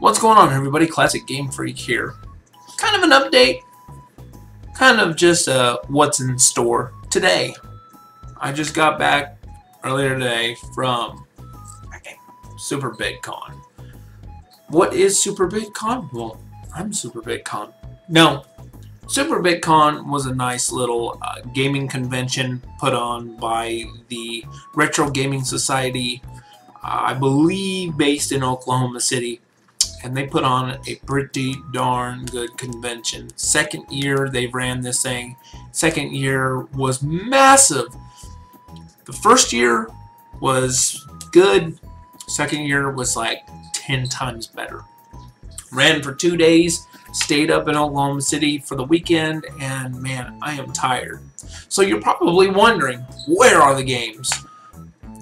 What's going on everybody? Classic Game Phreak here. Kind of an update. Kind of just uh, what's in store today. I just got back earlier today from Super BitCon. What is Super BitCon? Well, I'm Super BitCon. No, Super BitCon was a nice little uh, gaming convention put on by the Retro Gaming Society, uh, I believe based in Oklahoma City and they put on a pretty darn good convention. Second year they ran this thing. Second year was massive. The first year was good. Second year was like 10 times better. Ran for two days. Stayed up in Oklahoma City for the weekend. And man, I am tired. So you're probably wondering, where are the games?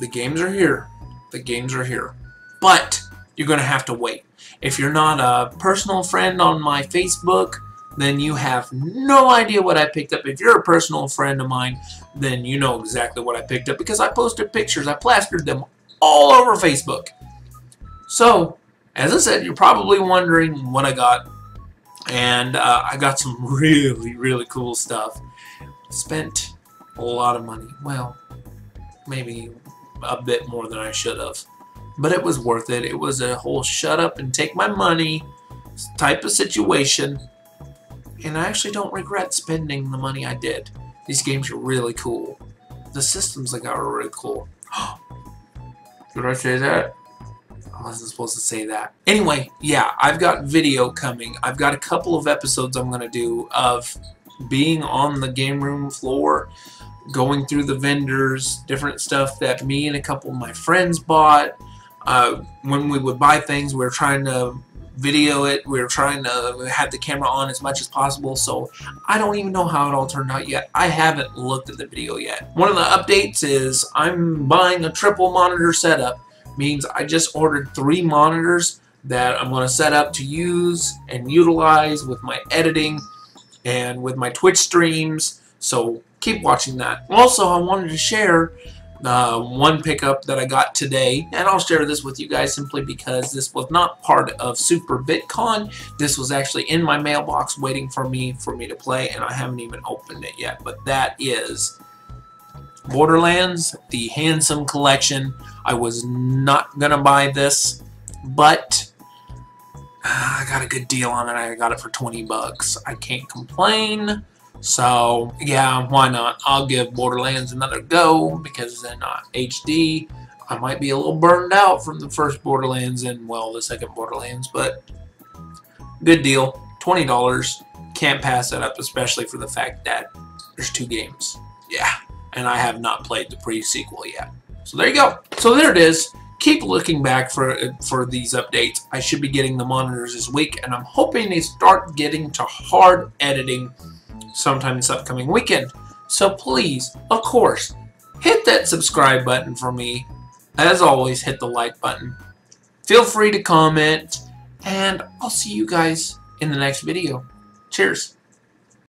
The games are here. The games are here. But you're going to have to wait. If you're not a personal friend on my Facebook, then you have no idea what I picked up. If you're a personal friend of mine, then you know exactly what I picked up because I posted pictures. I plastered them all over Facebook. So, as I said, you're probably wondering what I got. And uh, I got some really, really cool stuff. Spent a lot of money. Well, maybe a bit more than I should have but it was worth it. It was a whole shut up and take my money type of situation. And I actually don't regret spending the money I did. These games are really cool. The systems I got are really cool. did I say that? I wasn't supposed to say that. Anyway, yeah, I've got video coming. I've got a couple of episodes I'm going to do of being on the game room floor, going through the vendors, different stuff that me and a couple of my friends bought, uh, when we would buy things, we were trying to video it. We were trying to have the camera on as much as possible. So I don't even know how it all turned out yet. I haven't looked at the video yet. One of the updates is I'm buying a triple monitor setup. Means I just ordered three monitors that I'm going to set up to use and utilize with my editing and with my Twitch streams. So keep watching that. Also, I wanted to share uh, one pickup that I got today, and I'll share this with you guys simply because this was not part of Super BitCon. This was actually in my mailbox waiting for me for me to play, and I haven't even opened it yet. But that is Borderlands, the Handsome Collection. I was not gonna buy this, but uh, I got a good deal on it. I got it for 20 bucks. I can't complain. So, yeah, why not? I'll give Borderlands another go because they're uh, not HD. I might be a little burned out from the first Borderlands and, well, the second Borderlands, but good deal. $20. Can't pass that up, especially for the fact that there's two games. Yeah, and I have not played the pre-sequel yet. So there you go. So there it is. Keep looking back for for these updates. I should be getting the monitors this week, and I'm hoping they start getting to hard editing sometime this upcoming weekend. So please, of course, hit that subscribe button for me. As always, hit the like button. Feel free to comment, and I'll see you guys in the next video. Cheers.